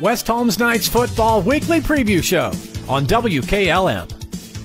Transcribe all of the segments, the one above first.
West Holmes Knights Football Weekly Preview Show on WKLM.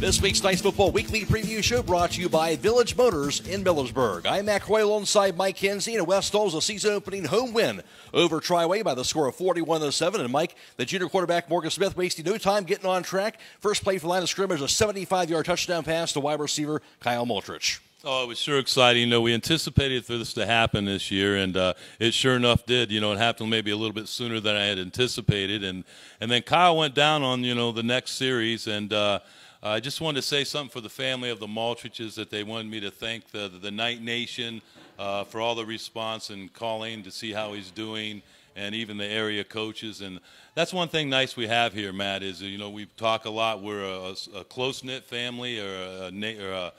This week's Knights Football Weekly Preview Show brought to you by Village Motors in Millersburg. I'm Matt Croy alongside Mike Kinsey, and West Holmes a season opening home win over Triway by the score of 41 to 7. And Mike, the junior quarterback Morgan Smith wasting no time getting on track. First play for line of scrimmage, a 75 yard touchdown pass to wide receiver Kyle Multrich. Oh, it was sure exciting. You know, we anticipated for this to happen this year, and uh, it sure enough did. You know, it happened maybe a little bit sooner than I had anticipated, and and then Kyle went down on you know the next series, and uh, I just wanted to say something for the family of the Maltriches that they wanted me to thank the the Knight Nation uh, for all the response and calling to see how he's doing, and even the area coaches, and that's one thing nice we have here, Matt. Is you know we talk a lot. We're a, a close knit family, or a, or a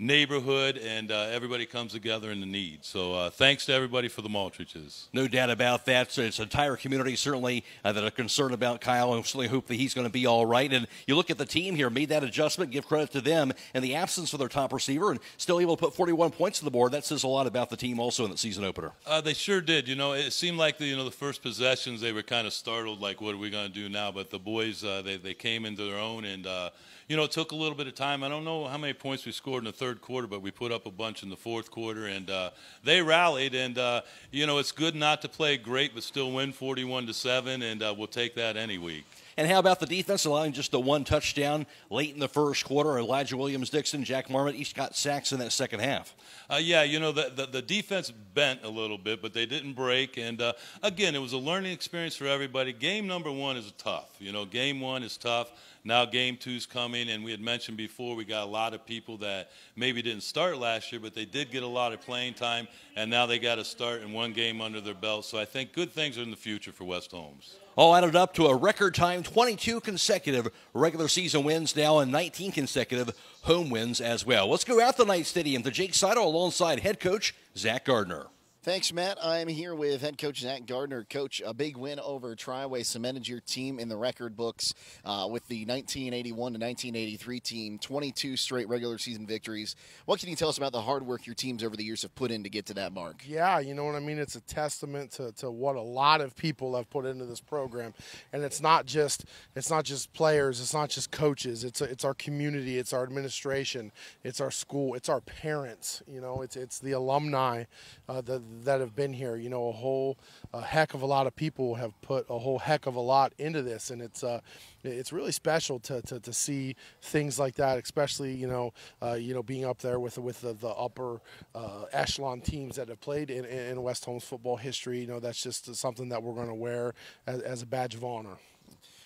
neighborhood, and uh, everybody comes together in the need. So uh, thanks to everybody for the Maltriches. No doubt about that. So it's an entire community certainly uh, that are concerned about Kyle, and certainly hope that he's going to be all right. And you look at the team here, made that adjustment, give credit to them, and the absence of their top receiver, and still able to put 41 points on the board. That says a lot about the team also in the season opener. Uh, they sure did. You know, it seemed like the you know the first possessions they were kind of startled, like what are we going to do now? But the boys uh, they they came into their own and uh, you know, it took a little bit of time. I don't know how many points we scored in the third quarter, but we put up a bunch in the fourth quarter, and uh, they rallied. And uh, you know, it's good not to play great, but still win 41 to seven, and uh, we'll take that any week. And how about the defense allowing just the one touchdown late in the first quarter? Elijah Williams, Dixon, Jack Marmot each got sacks in that second half. Uh, yeah, you know, the, the, the, defense bent a little bit, but they didn't break. And uh, again, it was a learning experience for everybody. Game number one is tough. You know, game one is tough. Now game two's coming, and we had mentioned before we got a lot of people that maybe didn't start last year, but they did get a lot of playing time, and now they got to start in one game under their belt. So I think good things are in the future for West Holmes. All added up to a record time 22 consecutive regular season wins now and 19 consecutive home wins as well. Let's go out the Knight Stadium to Jake Sidle alongside head coach Zach Gardner. Thanks, Matt. I'm here with head coach Zach Gardner. Coach, a big win over Triway cemented your team in the record books uh, with the 1981 to 1983 team, 22 straight regular season victories. What can you tell us about the hard work your teams over the years have put in to get to that mark? Yeah, you know what I mean. It's a testament to, to what a lot of people have put into this program, and it's not just it's not just players, it's not just coaches. It's a, it's our community, it's our administration, it's our school, it's our parents. You know, it's it's the alumni, uh, the that have been here. You know, a whole a heck of a lot of people have put a whole heck of a lot into this, and it's uh, it's really special to, to, to see things like that, especially you know uh, you know being up there with with the, the upper uh, echelon teams that have played in, in West Holmes football history. You know, that's just something that we're going to wear as, as a badge of honor.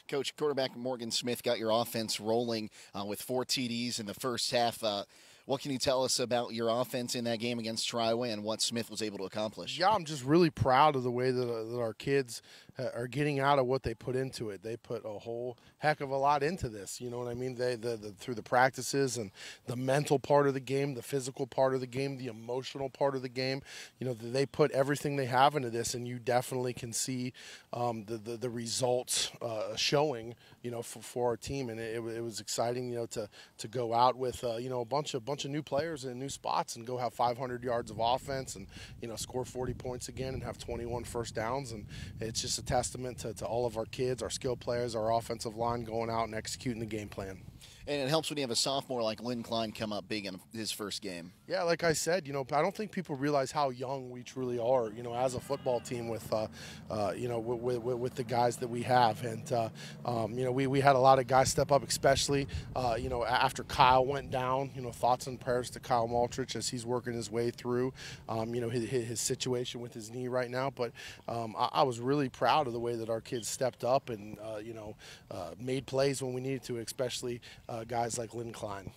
Coach, quarterback Morgan Smith got your offense rolling uh, with four TDs in the first half. Uh, what can you tell us about your offense in that game against Triway and what Smith was able to accomplish? Yeah, I'm just really proud of the way that, uh, that our kids are getting out of what they put into it. They put a whole heck of a lot into this. You know what I mean? They the, the, through the practices and the mental part of the game, the physical part of the game, the emotional part of the game. You know, they put everything they have into this, and you definitely can see um, the, the, the results uh, showing. You know, for, for our team, and it, it, was exciting. You know, to to go out with uh, you know a bunch of bunch of new players in new spots and go have 500 yards of offense and you know score 40 points again and have 21 first downs, and it's just testament to, to all of our kids, our skill players, our offensive line going out and executing the game plan. And it helps when you have a sophomore like Lynn Klein come up big in his first game. Yeah, like I said, you know, I don't think people realize how young we truly are, you know, as a football team with, uh, uh, you know, with, with, with, the guys that we have. And, uh, um, you know, we, we had a lot of guys step up, especially, uh, you know, after Kyle went down, you know, thoughts and prayers to Kyle Maltrich as he's working his way through, um, you know, his, his, situation with his knee right now. But um, I, I, was really proud of the way that our kids stepped up and, uh, you know, uh, made plays when we needed to, especially guys like Lynn Klein.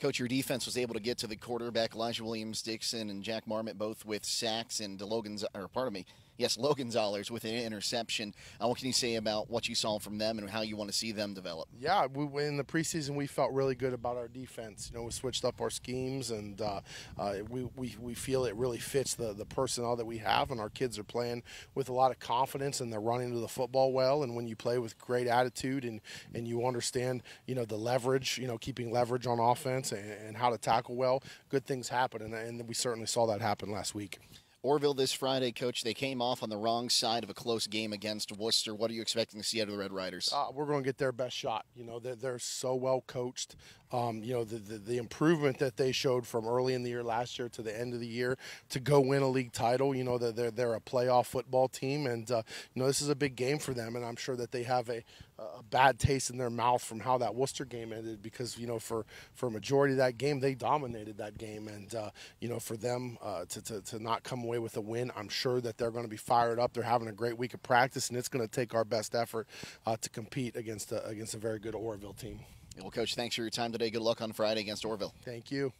Coach, your defense was able to get to the quarterback Elijah Williams Dixon and Jack Marmot both with sacks and Logan's or pardon me, yes, Logan Zollers with an interception. Uh, what can you say about what you saw from them and how you want to see them develop? Yeah, we, in the preseason we felt really good about our defense. You know, we switched up our schemes and uh, uh, we, we, we feel it really fits the, the personnel that we have, and our kids are playing with a lot of confidence and they're running to the football well. And when you play with great attitude and, and you understand, you know, the leverage, you know, keeping leverage on offense and, and how to tackle well, good things happen. And, and we certainly saw that happen last week Orrville this Friday, Coach. They came off on the wrong side of a close game against Wooster. What are you expecting to see out of the Red Riders? Uh, we're going to get their best shot. You know, they're, they're so well coached. Um, you know, the, the, the, improvement that they showed from early in the year last year to the end of the year to go win a league title. You know, they're, they're a playoff football team. And, uh, you know, this is a big game for them. And I'm sure that they have a, a bad taste in their mouth from how that Wooster game ended because, you know, for, for a majority of that game, they dominated that game. And, uh, you know, for them uh, to, to, to not come away with a win, I'm sure that they're going to be fired up. They're having a great week of practice, and it's going to take our best effort uh, to compete against a, against a very good Orrville team. Well, Coach, thanks for your time today. Good luck on Friday against Orrville. Thank you.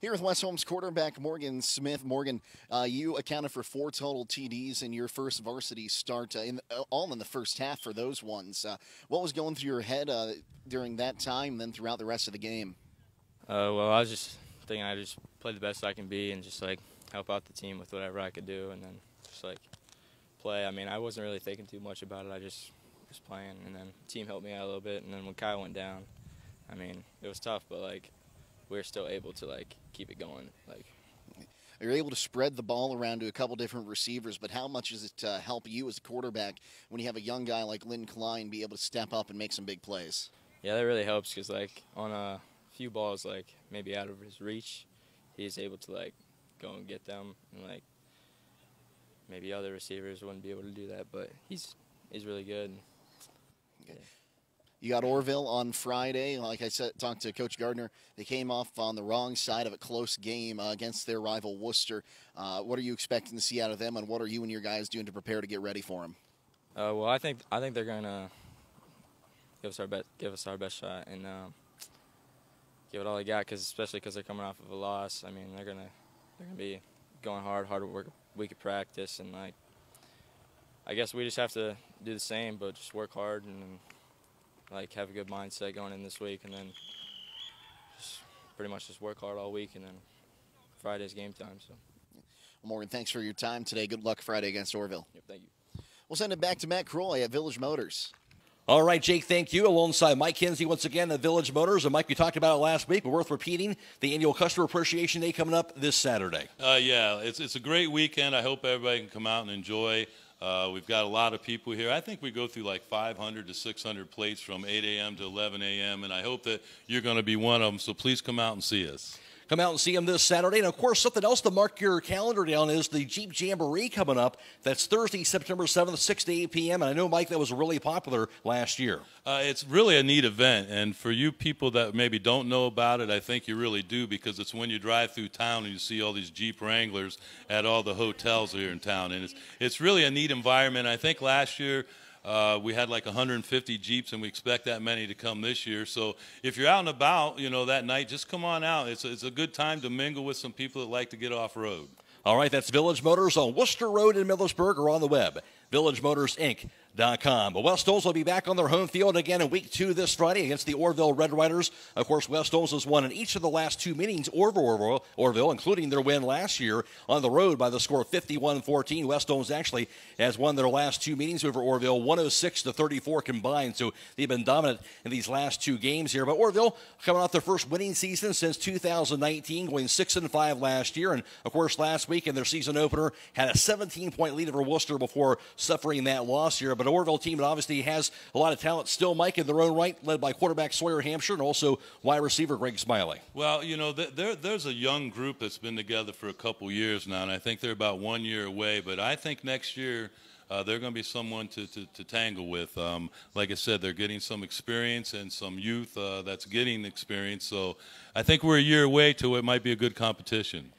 Here with West Holmes quarterback Morgan Smith. Morgan, uh, you accounted for four total TDs in your first varsity start, uh, in, uh, all in the first half for those ones. Uh, what was going through your head uh, during that time, then throughout the rest of the game? Uh, well, I was just thinking I just play the best I can be and just like help out the team with whatever I could do, and then just like play. I mean, I wasn't really thinking too much about it. I just was playing, and then the team helped me out a little bit. And then when Kyle went down, I mean, it was tough, but like we are still able to like keep it going. Like you're able to spread the ball around to a couple different receivers, but how much does it uh, help you as a quarterback when you have a young guy like Lynn Klein be able to step up and make some big plays? Yeah, that really helps because like on a few balls like maybe out of his reach, he's able to like go and get them and like maybe other receivers wouldn't be able to do that, but he's he's really good. Okay. You got Orrville on Friday. Like I said, talked to Coach Gardner. They came off on the wrong side of a close game uh, against their rival Wooster. Uh, what are you expecting to see out of them, and what are you and your guys doing to prepare to get ready for them? Uh, well, I think I think they're gonna give us our best give us our best shot and um, give it all they got. Cause especially because they're coming off of a loss. I mean, they're gonna they're gonna be going hard, hard work, week of practice, and like I guess we just have to do the same, but just work hard and like have a good mindset going in this week, and then just pretty much just work hard all week, and then Friday's game time. So. Well, Morgan, thanks for your time today. Good luck Friday against Orrville. Yep, thank you. We'll send it back to Matt Croy at Village Motors. All right, Jake, thank you. Alongside Mike Kinsey once again at Village Motors. And Mike, we talked about it last week, but worth repeating the annual Customer Appreciation Day coming up this Saturday. Uh, yeah, it's, it's a great weekend. I hope everybody can come out and enjoy. Uh, we've got a lot of people here. I think we go through like 500 to 600 plates from 8 a.m. to 11 a.m., and I hope that you're going to be one of them. So please come out and see us. Come out and see them this Saturday. And of course, something else to mark your calendar down is the Jeep Jamboree coming up. That's Thursday, September 7th, 6 to 8 p.m. And I know, Mike, that was really popular last year. Uh, it's really a neat event. And for you people that maybe don't know about it, I think you really do because it's when you drive through town and you see all these Jeep Wranglers at all the hotels here in town. And it's, it's really a neat environment. I think last year, uh, we had like 150 Jeeps, and we expect that many to come this year. So if you're out and about, you know, that night, just come on out. It's a, it's a good time to mingle with some people that like to get off road. All right, that's Village Motors on Wooster Road in Millersburg or on the web, villagemotorsinc.com. But West will be back on their home field again in week two this Friday against the Orrville Red Riders. Of course, West Holmes has won in each of the last two meetings Orrville, Orrville, Orrville including their win last year on the road by the score of 51 14. West Holmes actually has won their last two meetings over Orrville 106 to 34 combined. So they've been dominant in these last two games here. But Orrville coming off their first winning season since 2019, going 6 and 5 last year. And of course, last week in their season opener, had a 17 point lead over Wooster before suffering that loss here. But but Orrville team that obviously has a lot of talent still, Mike, in their own right, led by quarterback Sawyer Hampshire and also wide receiver Greg Smiley. Well, you know, there, there's a young group that's been together for a couple years now, and I think they're about one year away. But I think next year, uh, they're going to be someone to, to, to tangle with. Um, like I said, they're getting some experience and some youth uh, that's getting experience. So I think we're a year away to it might be a good competition.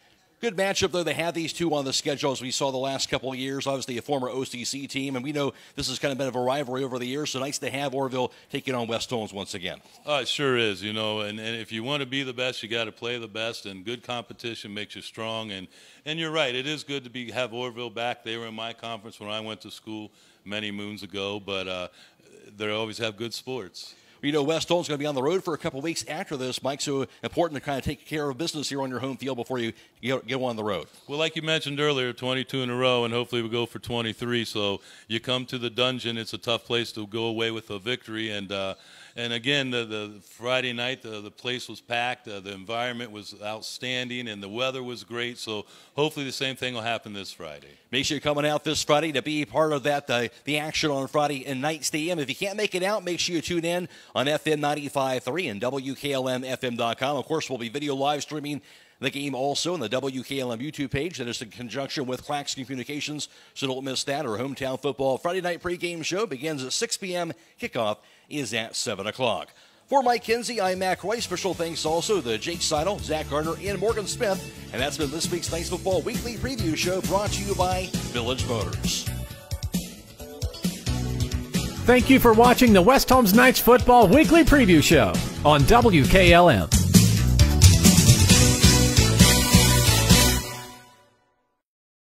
Good matchup, though. They have these two on the schedule as we saw the last couple of years. Obviously, a former OCC team, and we know this has kind of been of a rivalry over the years. So nice to have Orrville taking on West Holmes once again. Uh, it sure is, you know. And, and if you want to be the best, you got to play the best. And good competition makes you strong. And and you're right, it is good to be have Orrville back. They were in my conference when I went to school many moons ago, but uh, they always have good sports. You know, West going to be on the road for a couple weeks after this, Mike. So important to kind of take care of business here on your home field before you go on the road. Well, like you mentioned earlier, 22 in a row, and hopefully we go for 23. So you come to the dungeon. It's a tough place to go away with a victory, and uh, and again, the, the Friday night, the, the place was packed. Uh, the environment was outstanding, and the weather was great. So hopefully, the same thing will happen this Friday. Make sure you're coming out this Friday to be part of that uh, the action on Friday in Knight Stadium. If you can't make it out, make sure you tune in on FM 95.3 and WKLMFM.com. Of course, we'll be video live streaming the game also on the WKLM YouTube page. That is in conjunction with Claxton Communications, so don't miss that. Our hometown football Friday night pregame show begins at 6 p.m. Kickoff is at 7 o'clock. For Mike Kinsey, I'm Matt Croy. Special thanks also to Jake Sidle, Zach Gardner, and Morgan Smith. And that's been this week's Knights Football Weekly Preview Show brought to you by Village Motors. Thank you for watching the West Holmes Knights Football Weekly Preview Show on WKLM.